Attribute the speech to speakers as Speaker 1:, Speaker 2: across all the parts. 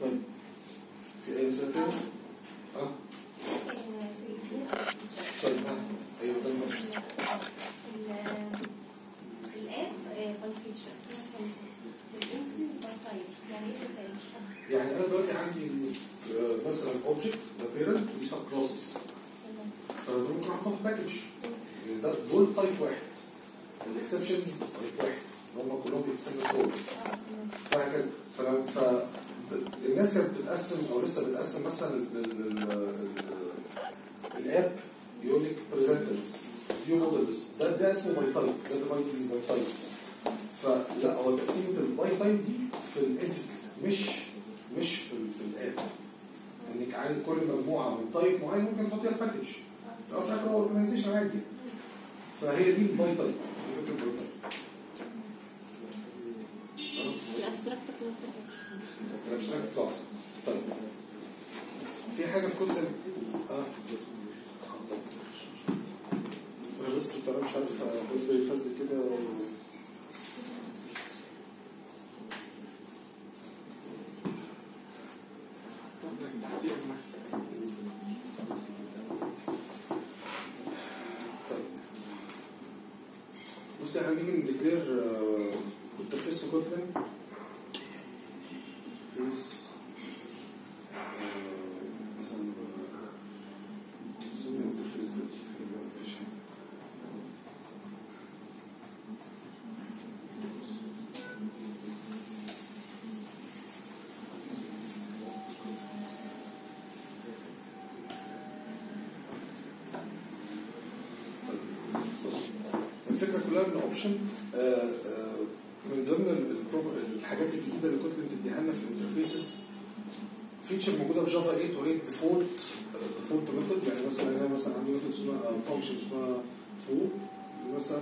Speaker 1: طيب. في أي اسئله تاني؟ آه. طيب ها
Speaker 2: ال organize by type يعني
Speaker 1: أنا دلوقتي عندي آه، مثلا object ده parent ودي sub classes فانا ممكن احطهم في package يعني ده دول type واحد. ال exceptions type واحد. هم كلهم بيتسموا دول فهكذا. فلو ف الناس كانت بتقسم أو لسه بتقسم مثلا ال- ال- ال- ال app يقول لك presenters view models ده ده اسمه by type ده divided by type فلا هو تقسيمة ال by type دي في ال entities مش مش في في ال app. إنك عايز كل مجموعة من type معين ممكن تحطيها في package في الآخر هو organization عادي. فهي دي الباي تايب فكره الباي تايب
Speaker 3: الابستراكت كلاس
Speaker 1: الابستراكت كلاس طيب. في حاجة في كتب آه. أنا بس أنا مش عارف قلت يفز كده طيب. بص إحنا نيجي ن declare interface في كوتلين interface مثلا نسمي interface دلوقتي مفيش حاجة. الفكرة كلها ان option من ضمن ال- البرو- الحاجات الجديدة اللي كنت بتديها لنا في ال interfaces feature موجودة في جافا 8 وهي default default method يعني مثلا أنا مثلا عندي method اسمها function اسمها foo مثلا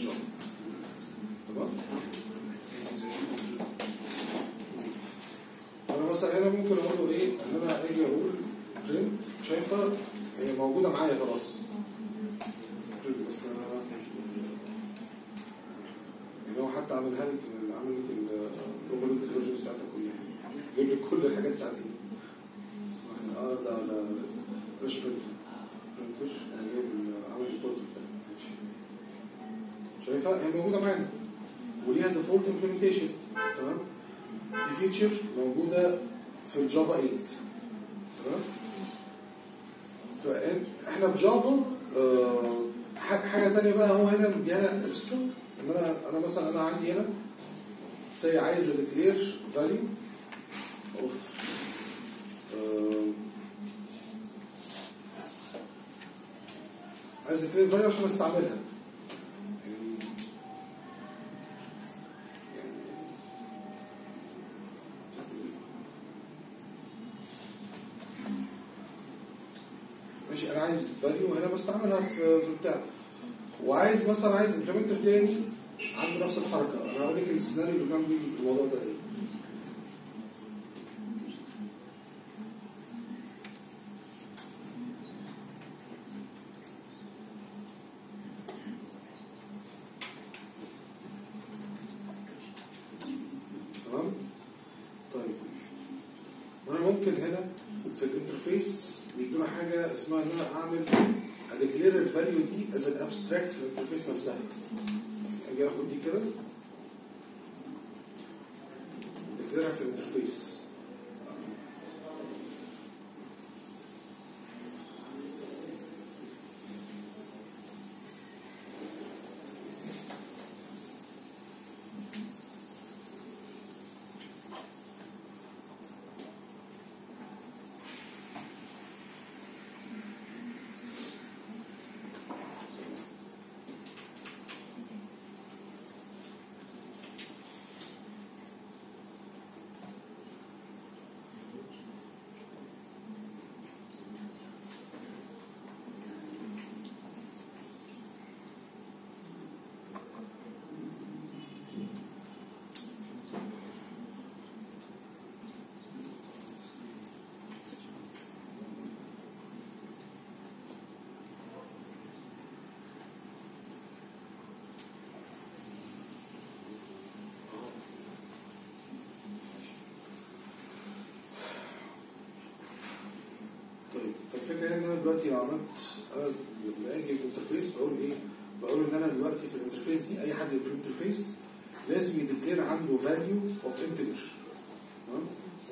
Speaker 1: زي object في الجافا تمام أنا مثلا هنا ممكن أقول له إيه ان أنا أجي أقول print شايفه هي موجوده معايا خلاص print بس أنا يعني هو حتى عاملها لك عامل لك ال overload versions بتاعتها كلها جايب لك كل الحاجات بتاعتي اسمها آه ده ده fresh print printer يعني جايب ال- عامل الكود بتاعي ماشي شايفها هي موجوده معانا وليها default implementation تمام؟ دي feature موجودة في الجافا 8 تمام؟ فاحنا في جافا آه، حاجة ثانية بقى هو هنا مديانا extra إن أنا أنا مثلا أنا عندي هنا C عايز أ declare value of عايز أ declare value عشان أستعملها. بستعملها في في بتاع وعايز مثلا عايز implementer تاني عنده نفس الحركة. أنا هقول لك السيناريو اللي جنبي الموضوع ده. إيه ممكن هنا في ال interface بيدونا حاجة اسمها إن أنا أعمل declare ال value دي as an abstract في ال interface نفسها أجي اخد دي كده أ declare ها في ال interface إن أنا دلوقتي لو عملت أنا لما ال interface بقول إيه؟ بقول إن أنا دلوقتي في ال interface دي أي حد في ال interface لازم ي declare عنده value of integer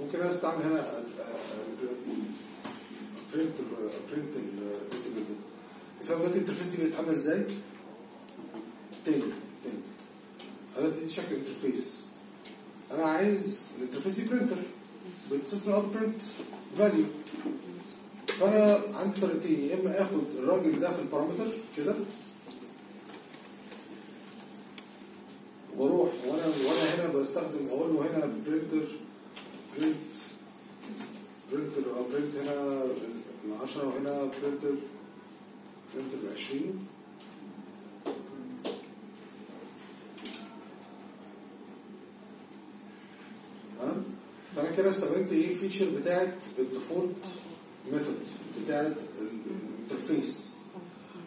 Speaker 1: ممكن أنا أستعمل هنا print print ال integer ده فاهم دلوقتي ال interface دي بقت عاملة إزاي؟ تاني تاني. أنا دي شكل ال interface أنا عايز ال interface دي printer بتستثمر اوت برنت فاليو عندي طريقتين يا إما آخد الراجل ده في البارامتر كده وأروح وأنا وأنا هنا بستخدم أقول له هنا برنتر برنت برنتر أو برنت هنا ال 10 وهنا برنتر برنتر 20 تمام؟ فأنا كده استخدمت إيه؟ ال feature بتاعت ال default method بتاعت ال interface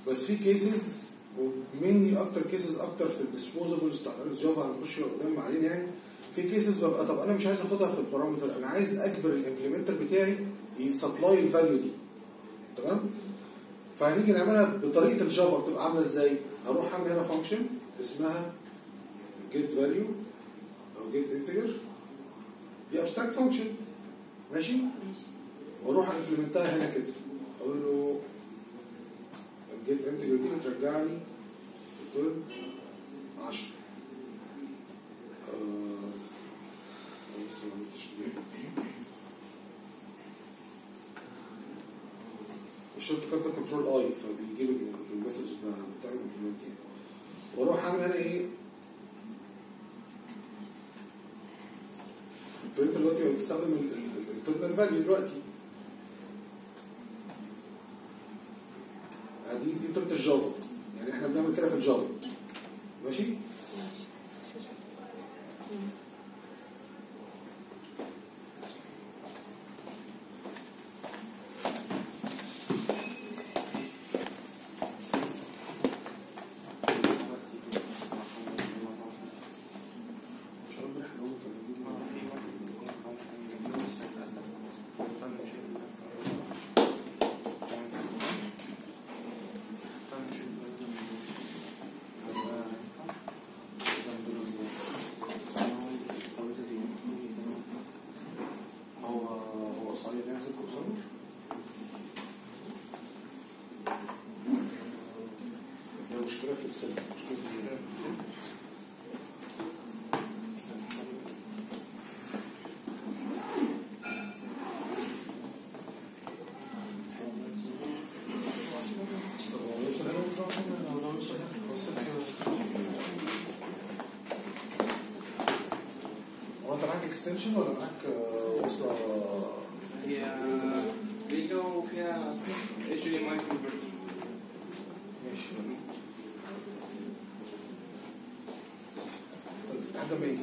Speaker 1: بس في cases ومني أكتر cases أكتر في ال disposables بتاعت Java هنخش قدام بعدين يعني في cases ببقى طب أنا مش عايز أخدها في ال parameter. أنا عايز أجبر ال implementer بتاعي ي supply ال value دي. تمام؟ فهنيجي نعملها بطريقة ال Java. بتبقى عاملة إزاي؟ هروح أعمل هنا function اسمها get value أو get integer. دي function. ماشي
Speaker 3: ماشي؟
Speaker 1: وأروح أ implement ها هنا كده. أقول له ال get integer دي بترجع لي return 10 آه، بس ما عملتش بيه. ال shortcut control I فبيجي لي ال methods بتعمل implement يعني وأروح أعمل هنا إيه؟ ال printer دلوقتي بتستخدم ال internal value دلوقتي دي دي طريقه ال Java يعني إحنا بنعمل كده في ال Java ماشي
Speaker 3: ماشي مم.
Speaker 1: مش عارف إحنا قلنا كان بيجي- هو هو صحيح يحسب كورسون هي مشكلة في السن مشكلة في طب هو يوصل هنا ولا هو يوصل هنا؟ هو السن كده. هو انت معاك اكستنشن ولا معاك آه، وصلة
Speaker 4: هي فيجا وفيها HDMI converter
Speaker 1: ماشي طيب لحد ما يجي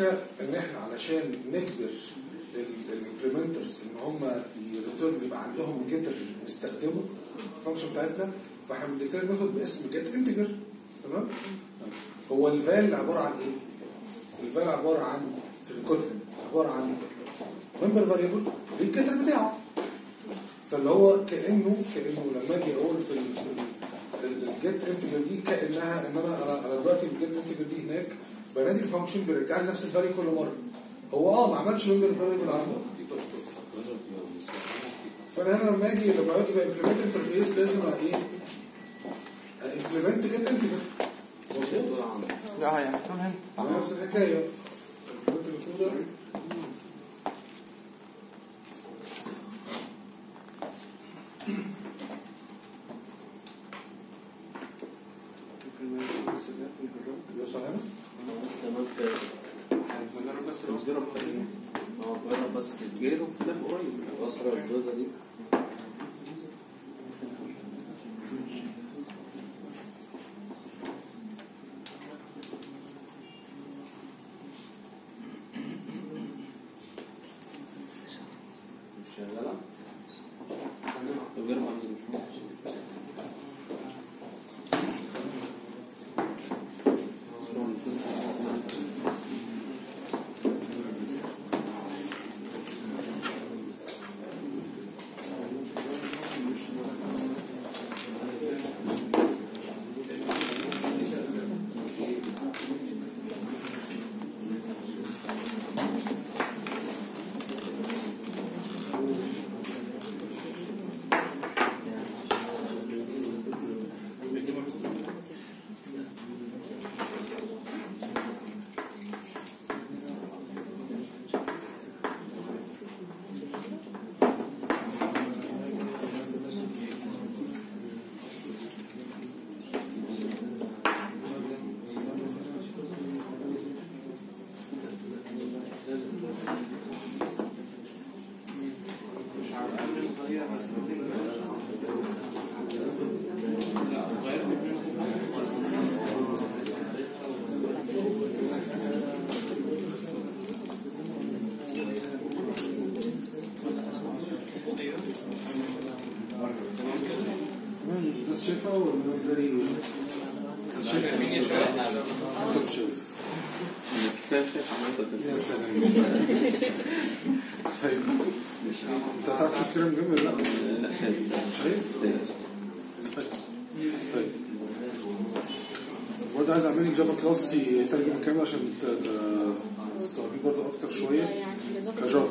Speaker 1: الفكرة إن إحنا علشان نجبر ال implementers إن هم ي return يبقى عندهم getter نستخدمه ال function بتاعتنا فإحنا بن declare method باسم get integer تمام هو ال val عبارة عن إيه؟ ال val عبارة عن في ال Kotlin عبارة عن member variable لل getter بتاعه فاللي هو كأنه كأنه لما أجي أقول في ال في ال- ال get integer دي كأنها إن أنا أنا دلوقتي ال get integer دي هناك بنادي ال function بيرجع لي نفس ال value كل مرة. هو آه ما عملش member variable عنه فانا هنا لما أجي لما أجي ب implement interface لازم إيه؟ implement get integer مظبوط.
Speaker 4: لا هي
Speaker 1: نفس الحكاية. طيب انت هتعرف تشوف كلام جميل لا
Speaker 5: لا شايف
Speaker 1: شايف طيب برضه عايز اعمل لك Java class يترجم كامل عشان تستوعبيه برضه أكتر شوية
Speaker 3: يعني ك Java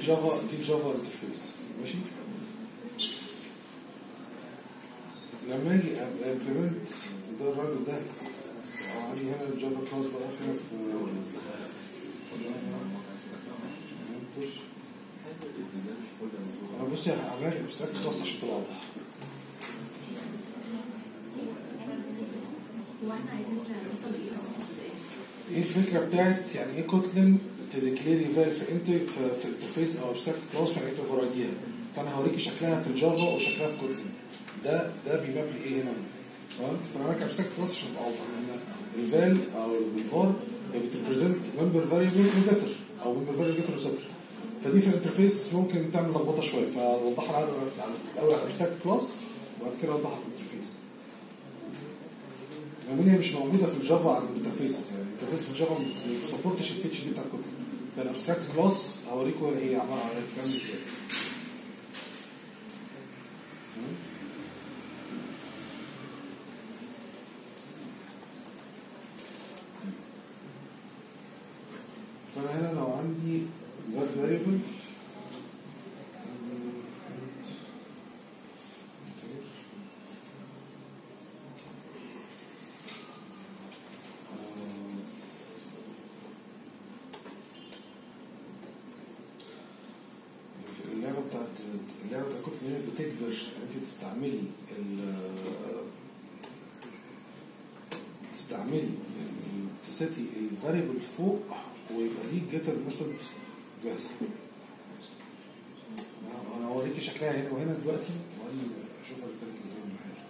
Speaker 3: دي
Speaker 1: ال Java دي ال Java interface ماشي لما أجي implement ده الراجل ده عندي هنا ال Java class بقى هنا في. أنا بصي هعمل لك abstract class عشان تبقى واضح إيه الفكرة بتاعت يعني إيه Kotlin ت declare ي value في انت في, في interface أو abstract class انت override يها فأنا هوريكي شكلها في ال Java وشكلها في Kotlin ده ده بي map لي إيه هنا. تمام؟ فأنا عملت abstract class عشان تبقى واضح لأن ال val أو ال var بت represent member variable و getter أو member variable getter و setter فدي في ال interface ممكن تعمل لخبطة شوية. فوضحها على الأول على ال abstract class وبعد كده أوضحها في ال interface لأن هي مش موجودة في ال Java عند ال interface يعني ال interface في ال Java ما بي support ش ال feature دي بتاع ال Kotlin فال abstract class هوريكم هي عبارة عن بتعمل إزاي. فأنا هنا لو عندي var variable اللعبة بتاعت اللعبة بتاعت بتجبر أنت تستعملي ال تستعملي ال- تسيتي الفاريبل فوق ويبقى ليه جيتر ميثود جاهزة أنا- أنا هوريكي شكلها هنا وهنا دلوقتي وبعدين اشوفها الفرق إزاي من حاجة.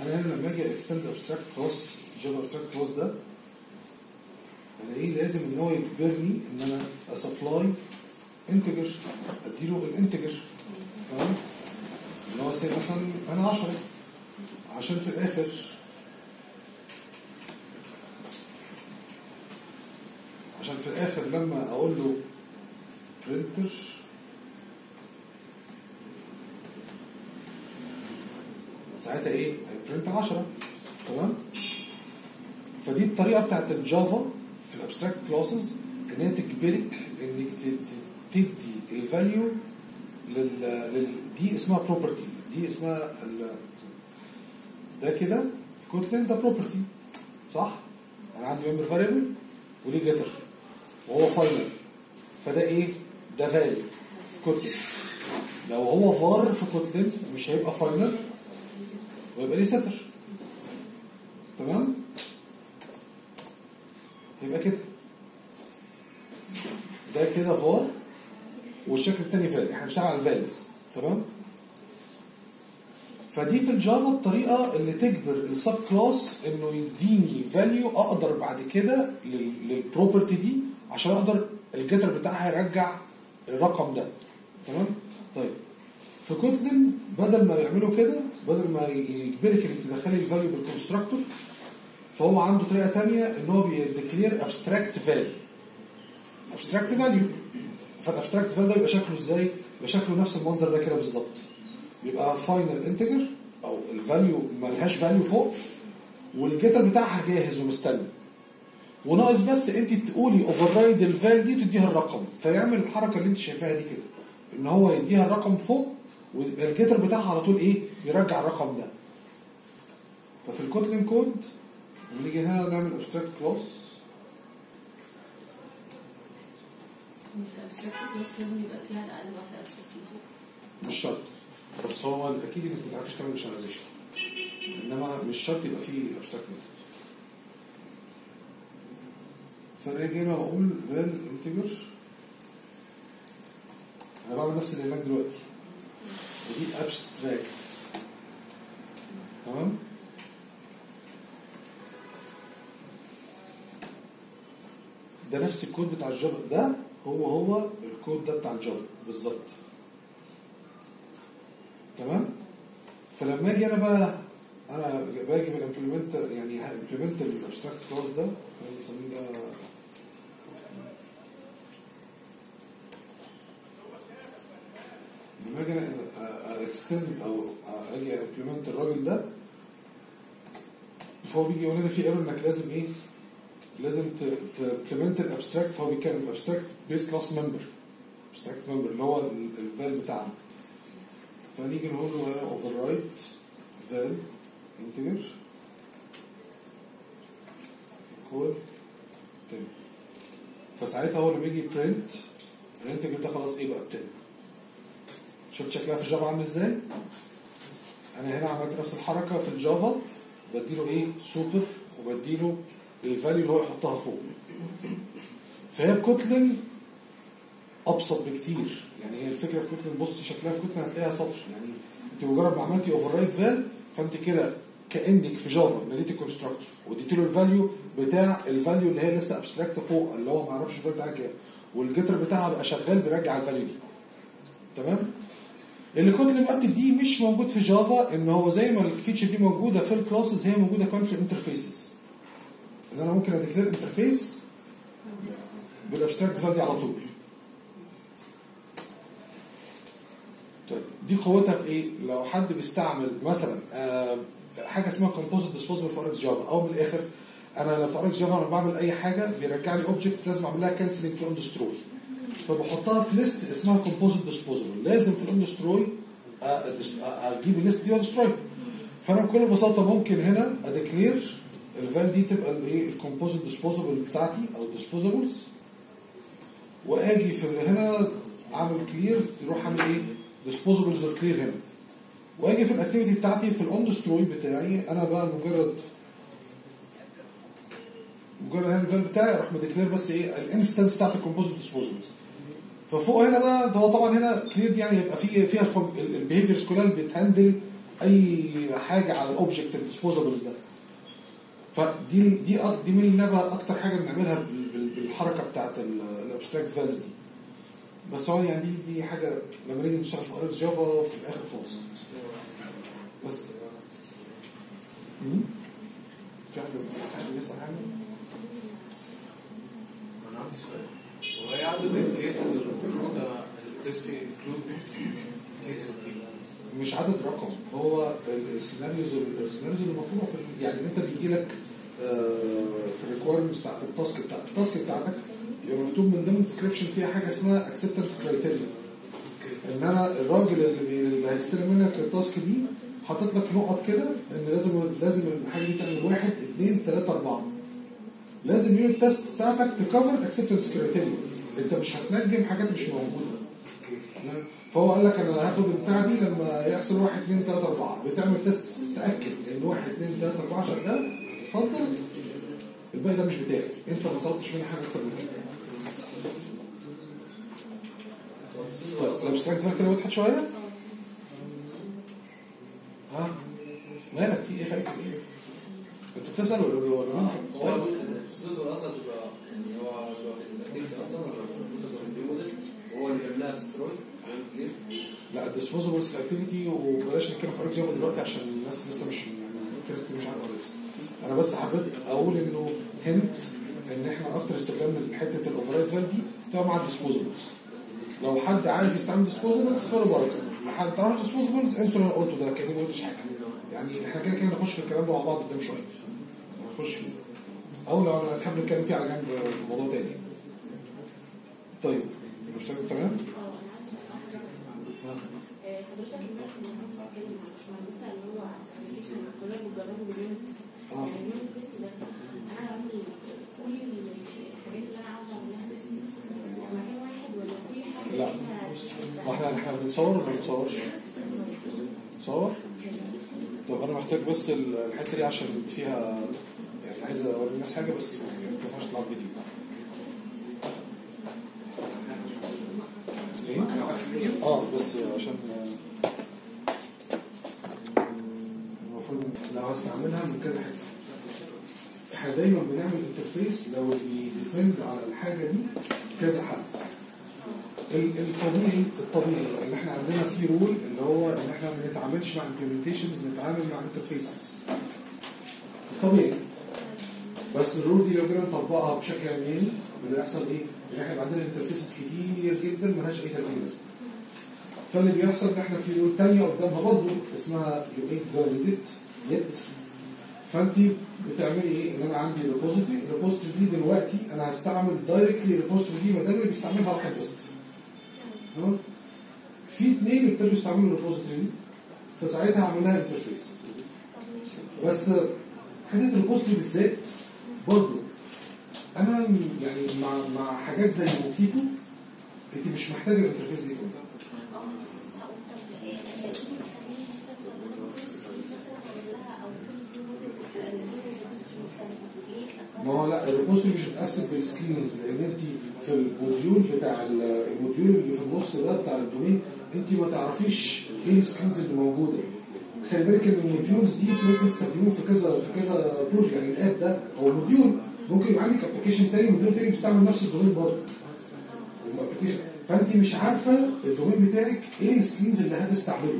Speaker 1: أنا هنا لما extend abstract class Java abstract class ده. أنا إيه لازم إن هو يجبرني إن أنا supply integer أديله ال integer تمام؟ اللي هو say مثلا أنا 10 عشان في الآخر عشان في الآخر لما أقول له printer ساعتها إيه؟ هي print 10 تمام؟ فدي الطريقة بتاعت ال Java في ال abstract classes ان هي تجبرك انك تدي ال value لل... دي اسمها property دي اسمها ال... ده كده في Kotlin ده property صح؟ أنا عندي member variable وليه getter وهو final فده إيه؟ ده value في Kotlin لو هو فار في Kotlin مش هيبقى final ويبقى ليه setter تمام؟ يبقى كده. ده كده فار والشكل التاني val إحنا بنشتغل على ال vals تمام؟ فدي في ال Java الطريقة اللي تجبر ال subclass إنه يديني value أقدر بعد كده لل- لل property دي عشان أقدر ال getter بتاعها يرجع الرقم ده. تمام؟ طيب. في Kotlin بدل ما يعملوا كده بدل ما يجبرك إنك تدخلي ال value بال constructor فهو عنده طريقة تانية إن هو بي declare abstract value abstract value فال abstract value ده يبقى شكله إزاي؟ يبقى شكله نفس المنظر ده كده بالظبط. يبقى final integer أو ال value ملهاش value فوق وال getter بتاعها جاهز ومستني. وناقص بس أنت تقولي override ال val دي تديها الرقم. فيعمل الحركة اللي أنت شايفاها دي كده. إن هو يديها الرقم فوق وال getter بتاعها على طول إيه؟ يرجع الرقم ده. ففي ال Kotlin code لما نيجي هنا نعمل abstract class
Speaker 3: مش ابستراكت
Speaker 1: شرط بس هو أكيد انك ما تعرفيش تعمل initialization انما مش شرط يبقى فيه abstract method فانا أجي هنا أقول val integer أنا بعمل نفس اللي هناك دلوقتي ودي abstract تمام ده نفس الكود بتاع الجافا ده هو هو الكود ده بتاع ال Java بالظبط. تمام؟ فلما أجي أنا بقى أنا باجي بال implement يعني implement ال abstract class ده خلينا نسميه ده. لما أجي extend أو أجي implement الراجل ده فهو بيجي يقول لنا في error انك لازم إيه؟ لازم ت implement ال abstract فهو بيتكلم abstract base class member abstract member اللي هو ال val بتاعنا فنيجي نقول له override val integer code تاني فساعتها هو اللي بيجي print ال integer ده خلاص إيه بقى بتاني شفت شكلها في ال Java عامل إزاي؟ أنا هنا عملت نفس الحركة في ال Java بديله إيه؟ سوبر وبديله ال value اللي هو يحطها فوق. فهي Kotlin أبسط بكتير. يعني هي الفكرة في Kotlin. بص شكلها في Kotlin هتلاقيها سطر. يعني أنت مجرد ما عملتي override val فأنت كده كأنك في Java ناديتي constructor واديت له ال value بتاع ال value اللي هي لسه abstract فوق اللي هو ما يعرفش ال value بتاعها كام. وال getter بتاعها بقى شغال بيرجع ال value دي. تمام؟ اللي Kotlin بقى دي مش موجود في Java إن هو زي ما ال feature دي موجودة في ال classes هي موجودة كمان في ال interfaces إن أنا ممكن ا declare interface بال abstract value على طول. طيب دي قوتها في إيه؟ لو حد بيستعمل مثلا آه حاجة اسمها composite disposable في RxJava أو من الآخر أنا في RxJava لما بعمل أي حاجة بيرجع لي objects لازم أعمل لها cancelling في ال onDestroy فبحطها في list اسمها composite disposable لازم في ال onDestroy أجيب ال list دي وا destroy فأنا بكل بساطة ممكن هنا ا declare ال val دي تبقى الايه ال composite disposable بتاعتي أو ال disposables وآجي في هنا أعمل clear يروح أعمل إيه؟ disposables clear هنا. وآجي في ال activity بتاعتي في ال onDestroy بتاعي أنا بقى مجرد مجرد هنا ال val بتاعي أروح م declare بس إيه؟ ال instance بتاعت ال composite disposables ففوق هنا بقى ده طبعا هنا clear دي يعني يبقى في فيها ال behaviors كلها اللي بت handle أي حاجة على ال object ال disposables ده. فدي دي دي من اللعبه أكتر حاجة بنعملها بال- بال- بالحركة بتاعت ال abstract vals دي بس هو يعني دي دي حاجة لما نيجي نشتغل في RxJava في الآخر خالص بس؟ في حد بيسأل حاجة؟
Speaker 6: أنا عندي سؤال هو إيه عدد ال cases اللي المفروض ال test include ال cases دي؟
Speaker 1: مش عدد رقم هو ال scenarios ال scenarios اللي مطلوبة في يعني أنت بيجي لك في ال requirements بتاعت ال task بتاعت ال task بتاعتك يبقى مكتوب من ضمن ال description فيها حاجة اسمها acceptance criteria إن أنا الراجل اللي, هيستلم منك ال task دي حاطط لك نقط كده إن لازم لازم الحاجة دي تعمل واحد اثنين ثلاثة أربعة. لازم ال unit test بتاعتك ت cover acceptance criteria أنت مش هتنجم حاجات مش موجودة. فهو قال لك أنا هاخد البتاع دي لما يحصل واحد اثنين ثلاثة أربعة. بتعمل test تأكد إن واحد اثنين ثلاثة أربعة شغال. اتفضل. الباقي ده مش بتاعي انت ما طلبتش مني حاجة أكتر من كده. طيب فيها كده وضحت شوية. ها؟ مالك؟ في إيه؟ خايف إيه؟ أنت بتسأل ولا ولا مين؟
Speaker 7: هو
Speaker 1: طيب.
Speaker 7: السلسلة أصلا يعني هو أصلا ولا وهو اللي ديستروي
Speaker 1: لا الديسبوزبلز اكتيفيتي وبلاش نتكلم في دلوقتي عشان الناس لسه مش يعني مش عارفة لسه أنا بس حبيت أقول انه هنت ان إحنا أكتر استخدام لحته الاوفرايد دي بتبقى مع ال disposables لو حد عارف يستعمل disposables خير وبركه حد تعرف disposables انسوا اللي أنا قلته ده كاني ما قلتش حاجة. يعني إحنا كده كده نخش في الكلام ده مع بعض قدام شوية. نخش فيه. أو لو أنا تحب نتكلم فيه على جنب موضوع تاني. طيب. مش تمام؟
Speaker 3: آه، حضرتك امبارح كنت بتتكلم مع الباشمهندسه اللي هو application الطلاب بتجربه بال unit آه يعني
Speaker 1: لا وإحنا إحنا بنصور ولا ما بنصورش؟ نصور؟ طب أنا محتاج بس ال- الحته دي عشان فيها يعني عايز اوري الناس حاجة بس يعني ما ينفعش تطلع فيديو. إيه؟ آه بس عشان المفروض لو هستعملها من كذا حتة. إحنا دايما بنعمل interface لو بي depend على الحاجة دي كذا حد. ال- الطبيعي الطبيعي إن إحنا عندنا في rule اللي هو إن إحنا ما نتعاملش مع implementations نتعامل مع interfaces الطبيعي بس ال rule دي لو جينا نطبقها بشكل عمياني اللي يحصل إيه؟ إن إحنا عندنا interfaces كتير جدا ملهاش أي 30 لازمة فاللي بيحصل إن إحنا في rule تانية قدامها برضه اسمها يومين جاردت يت فانت بتعملي إيه؟ ان أنا عندي repository ال repository دي دلوقتي أنا هستعمل directly ال repository دي ما دام اللي بيستعملها واحد بس. تمام؟ في اثنين ابتدوا يستعملوا ال repository دي فساعتها هعمل لها interface بس حتة ال repository بالذات برضه أنا يعني مع مع حاجات زي Mockito انت مش محتاجة ال interface دي كلها
Speaker 2: آه لسه هقول طب إيه إيه الحاجات مثلا لما أنا بقول screen مثلا اعمل لها أو كل view model بتبقى الموديل بوست مختلفه ليه
Speaker 1: ما هو لا ال repository مش بتقسم بال screens لأن انت في ال module بتاع ال- ال module اللي في النص ده بتاع ال domain انت ما تعرفيش إيه ال screens اللي موجودة. خلي بالك إن ال modules دي ممكن تستخدموه في كذا في كذا project يعني ال app ده هو module ممكن يبقى عندك application تاني module تاني بيستعمل نفس ال domain برضه. فأنت مش عارفة ال domain بتاعك إيه ال screens اللي هتستعمله.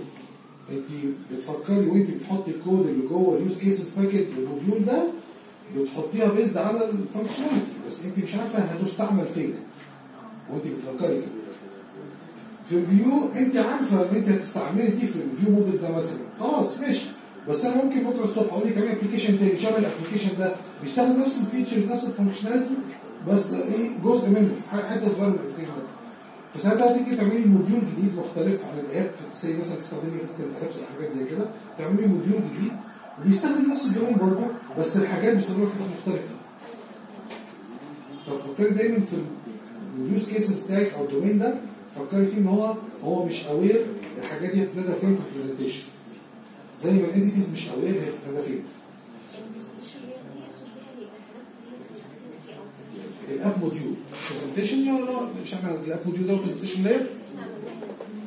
Speaker 1: انت بتفكري وانت بتحطي الكود اللي جوه ال use cases package لل module ده بتحطيها based على ال functionality بس انت مش عارفة هتستعمل فين. وانت بتفكري في ال view انت عارفة ان انت هتستعملي دي في ال view model ده مثلا. خلاص ماشي. بس أنا ممكن بكرة الصبح أقول لك اعمل application تاني شبه ال application ده. بيستخدم نفس ال features نفس ال functionality بس إيه جزء منه حتة صغيرة من ال application ده. فساعتها تيجي تعملي module جديد مختلف عن ال app زي مثلا تستخدمي instant apps أو حاجات زي كده. تعملي module جديد بيستخدم نفس ال domain برضه بس الحاجات بيستخدموها في حاجات مختلفة. ففكري دايما في ال use cases بتاعك أو ال domain ده فكري فيه إن هو هو مش aware الحاجات دي هتتندى فين في ال presentation زي ما ال entities مش aware هي هتتندى فين.
Speaker 2: دي دي ال
Speaker 1: app module presentation لا؟ مش إحنا ال app module ده presentation layer
Speaker 2: إحنا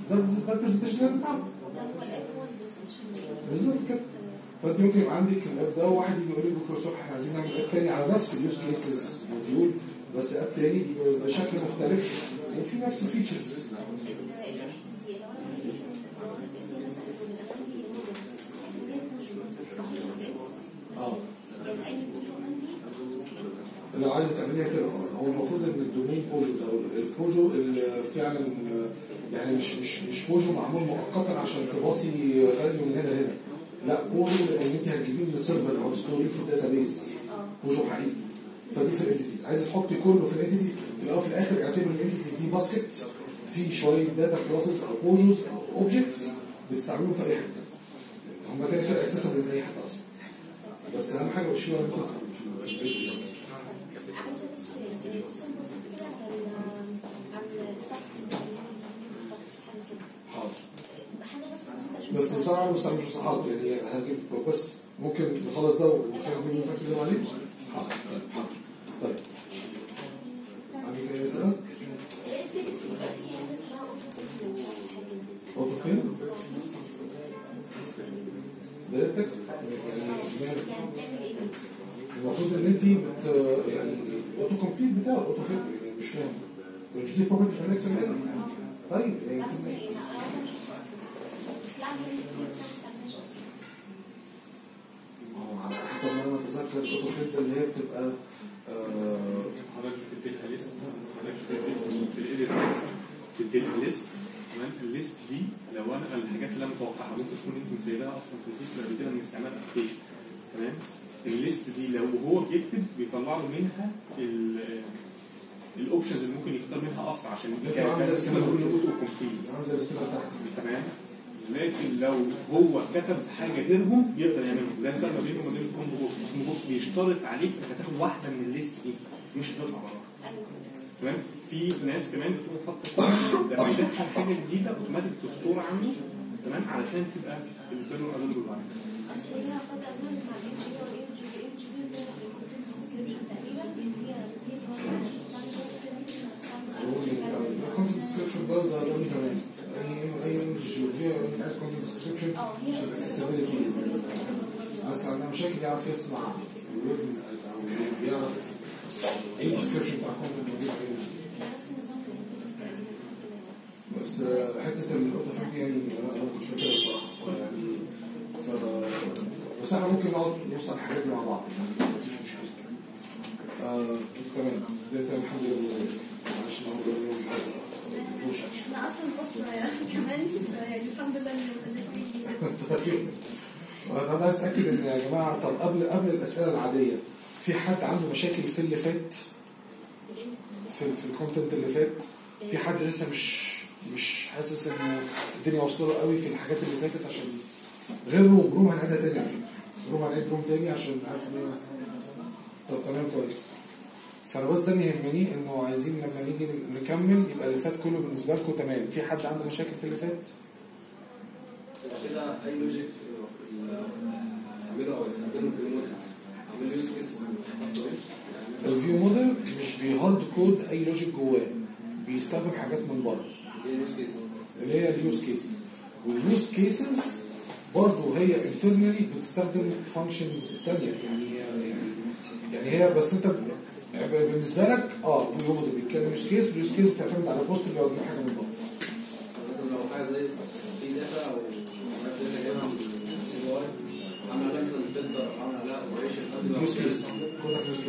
Speaker 2: عملناها
Speaker 1: ده ده ال presentation layer بتاعه
Speaker 2: ده هو ال app هو ال presentation
Speaker 1: بالظبط كده. فانت يبقى عندك ال app ده وواحد يجي يقول لي بكرة الصبح إحنا عايزين نعمل app تاني على نفس ال use cases module بس app تاني بشكل مختلف. وفي نفس ال
Speaker 2: features دي لو أنا عندي مثلا لو أنا بس مثلا عندي models هي موجود
Speaker 1: آه
Speaker 2: يعني اي موجود عندي
Speaker 1: لو عايز تعمليها كده. آه، هو المفروض إن ال domain POJOs أو ال POJO فعلا آه، يعني مش مش مش POJO معمول مؤقتا عشان تباصي value من هنا لهنا. لا POJO لأن انت هتجيبيه من ال server أو ت store يه في ال database. POJO حقيقي. فدي في ال entities عايز تحطي كله في ال entities في الأول وفي الآخر اعتبر ال entities دي basket. في شوية data classes أو POJOs أو objects بتستعملهم في أي حتة. هم كده كده اكسسبل من اي حتة أصلا. بس أهم حاجة مش فيها في في البيت.
Speaker 2: عايزه بس مثال بسيط كده عن ال- عن الفصل حاجة كده
Speaker 1: حاضر
Speaker 2: حاجة بس
Speaker 1: بصراحة أنا مستعمل مصطلحات يعني هجيب بس ممكن نخلص ده ونخلي الفاكس اللي عليه حاضر طيب حاضر طيب عندك
Speaker 2: أي أسئلة؟ اوتو مش
Speaker 1: فين؟ ده التكست يعني؟ المفروض إن انت يعني اوتو كومبليت بتاع اوتو فين يعني مش فاهم مش دي بروبرتي ال طيب يعني على حسب ما أنا اتذكر فين ده اللي هي بتبقى آه،
Speaker 8: حضرتك بتديلها ليست حضرتك بتدي في ال edit text بتديلها list تمام؟ ال list دي لو أنا الحاجات اللي أنا متوقعها ممكن تكون أنت مسيبها أصلا في ال history قبل كده من استعمال application تمام؟ ال list دي لو هو بيكتب بيطلع له منها ال options اللي ممكن يختار منها اسرع عشان
Speaker 1: لكن عامل زي
Speaker 8: كده بقول
Speaker 1: السكيل.
Speaker 8: auto لكن لو هو كتب حاجة غيرهم يقدر يعملها ده الفرق ما بينه وما بين ال combo box ال combo box بيشترط عليك أنك تاخد واحدة من ال list دي مش تطلع براها
Speaker 2: أيوه
Speaker 8: تمام؟ في ناس كمان بتقوم حاطه لما يدخل حاجة جديدة اوتوماتيك تستور عنده تمام؟ علشان تبقى بالنسبة له
Speaker 2: أصل هي مع الام جي والام جي والام جي زي ما الكونتنت ديسكربشن تقريبا هي هي
Speaker 1: الكونتنت ديسكربشن ده ده ده من زمان اي اي جيولوجيا عايز كونتنت ديسكربشن
Speaker 2: آه هي
Speaker 1: عشان
Speaker 2: بس
Speaker 1: الاكسسبيلتي مشاكل يعرف يسمع. الويب أو يعرف اي ديسكربشن بتاع كونتنت موجود ال
Speaker 2: نفس النظام
Speaker 1: بس آه، حتة الاوتو فيك يعني أنا ما كنتش فاكرها الصراحه فيعني ف بس إحنا ممكن نقعد نبص على الحاجات دي مع بعض. يعني مفيش مشكلة. آه تمام. الحمد لله. معلش حاجة. مفيش اكشن
Speaker 9: أنا أصلا يعني كمان. يعني الحمد لله إن
Speaker 1: طيب. أنا عايز اتاكد إن يا جماعة طب قبل قبل الأسئلة العادية في حد عنده مشاكل في اللي فات؟ في في ال content اللي فات؟ في حد لسه مش مش حاسس إن الدنيا واصلة له قوي في الحاجات اللي فاتت؟ عشان غير Room Room هنعيدها تاني على فكرة. Room هنعيد Room تاني عشان عارف إن طب تمام كويس. فانا بس ده اللي يهمني إنه عايزين لما نيجي نكمل يبقى اللي فات كله بالنسبة لكم تمام. في حد عنده مشاكل في اللي فات؟
Speaker 7: كده أي logic يعمله أو يستخدمه في الموديل عامل use case
Speaker 1: ال view model مش بيـ hard code أي logic جواه بيستخدم حاجات من بره. اللي هي ال use cases وال use cases برضه هي internally بتستخدم functions ثانية يعني يعني يعني هي بس انت يعني بالنسبة لك آه الفيو موديل بيتكلم يوز كيس واليوز كيس بتعتمد على بوست اللي بيقعد حاجة من بره.
Speaker 7: مثلا لو حاجة زي في داتا أو حاجات داتا جاية من السي واي عامل عليها مثلا فلتر أو عامل عليها اوبريشن قبل
Speaker 1: يوز كيس كود يوز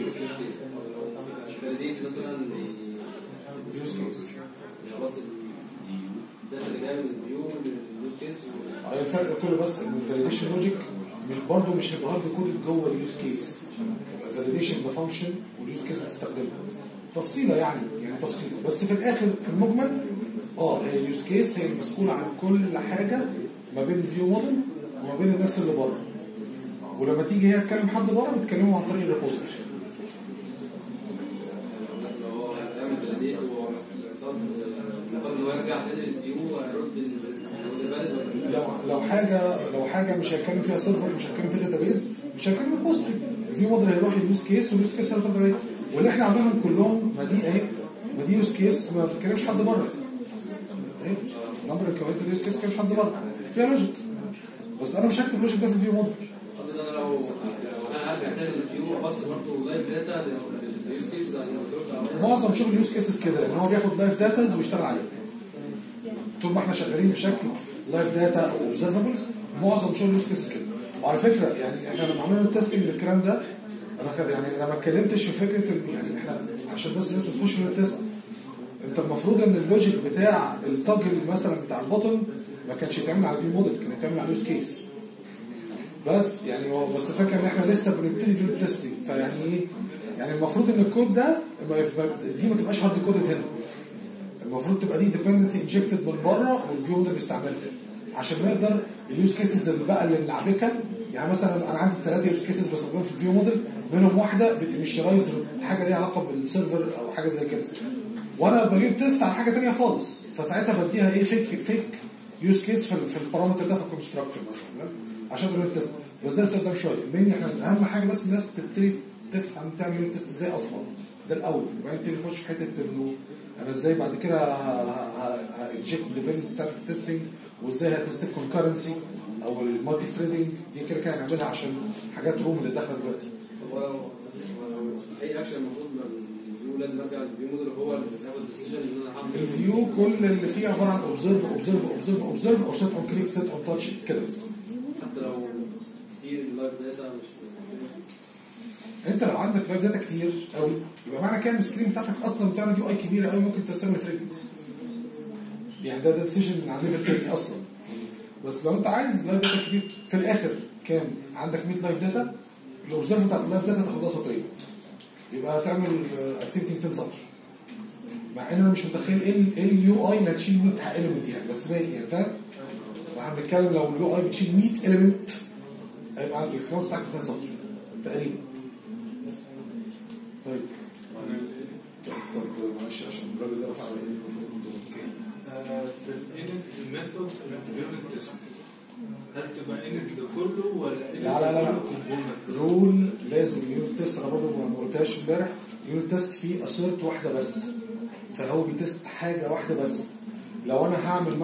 Speaker 1: كيس
Speaker 7: دي مثلا يعني بس الداتا اللي جاية من لليوز كيس.
Speaker 1: هي الفرق كله بس إن الفاليديشن لوجيك مش برضه مش هيبقى hard code جوه ال use case ال validation ده function وال use case بتستخدمه تفصيلة يعني يعني تفصيلة. بس في الآخر في المجمل آه هي ال use case هي المسؤوله عن كل حاجة ما بين ال view model وما بين الناس اللي بره. ولما تيجي هي تكلم حد بره بتكلمه عن طريق ال
Speaker 7: repository. لو
Speaker 1: لو حاجة لو حاجة مش هيتكلم فيها server مش هيتكلم فيها database مش هيتكلم ال repository ال view model هيروح ال use case وال use case عليه واللي إحنا عاملينهم كلهم ما دي اهي ما دي use case ما بتتكلمش حد بره. اهي number ال comment ال use case ما بتتكلمش حد بره. فيها logic بس أنا مش هكتب logic ده في ال view model
Speaker 7: قصدي إن أنا لو أنا تاني لل view ابص برضه يعني
Speaker 1: معظم شغل ال use cases كده إن هو بياخد live datas ويشتغل عليها طول ما إحنا شغالين بشكل live data أو observables معظم شغل ال use cases كده. وعلى فكرة يعني إحنا لما عملنا ال testing للكلام ده أنا يعني أنا ما اتكلمتش في فكرة يعني إحنا عشان بس الناس بتخش في ال test أنت المفروض إن ال logic بتاع ال toggle مثلا بتاع ال button ما كانش يتعمل على ال view model كان يتعمل على ال use case بس يعني بس فاكر إن إحنا لسه بنبتدي في ال testing فيعني إيه؟ يعني المفروض إن الكود ده دي ما تبقاش hard coded هنا. المفروض تبقى دي dependency injected من بره وال view model بيستعملها عشان نقدر ال use cases اللي بقى اللي ملعبكة. يعني مثلا أنا عندي ثلاثة use cases بستخدمهم في ال view model منهم واحدة بتـ initialize حاجة ليها علاقة بال server أو حاجة زي كده. وأنا بجيب test على حاجة ثانية خالص. فساعتها بديها إيه؟ fake fake use case في ال parameter ده في ال constructor مثلا. عشان اعمل ال test بس ده استخدام شوية مني إحنا اهم حاجة بس الناس تبتدي تفهم تعمل ال test إزاي أصلا ده الأول وبعدين تبتدي نخش في حتة انه أنا إزاي بعد كده ها inject dependency بتاعت ال testing وازاي هـ test ال concurrency أو ال multi-threading دي كده كده هنعملها عشان حاجات Room اللي داخله دلوقتي
Speaker 7: اي اكشن المفروض ال view لازم ارجع لل view model هو اللي بياخد ال decision ان أنا هعمل
Speaker 1: ال view كل اللي فيه عباره عن observe observe observe observe أو set on click set on touch كده بس
Speaker 7: لو
Speaker 1: انت لو عندك live data كتير قوي يبقى معنى كده ال screen بتاعتك أصلا بتعمل UI كبيرة قوي ممكن تستعمل frequency يعني ده ده decision على level أصلا. بس لو أنت عايز live data كتير في الآخر كام؟ عندك 100 live data ال observe بتاعت ال live data تاخدها سطرين يبقى هتعمل activity 200 سطر. مع إن أنا مش متخيل إيه ال- ال UI اللي هتشيل 100 element يعني بس باين يعني فاهم؟ إحنا بنتكلم لو اليو اي بتشيل 100 اليمنت هيبقى الريسبونس بتاعك 200 سطر تقريبا. طيب. طب معلش عشان الراجل ده رفع على
Speaker 6: آه، في الانت الميثود في اليونت تيست هل تبقى انت لكله ولا انت
Speaker 1: لا لا لا؟ رول لازم يونت تيست أنا برضه ما قلتهاش امبارح. يونت تيست فيه اسيرت واحدة بس. فهو بيتست حاجة واحدة بس. لو أنا هعمل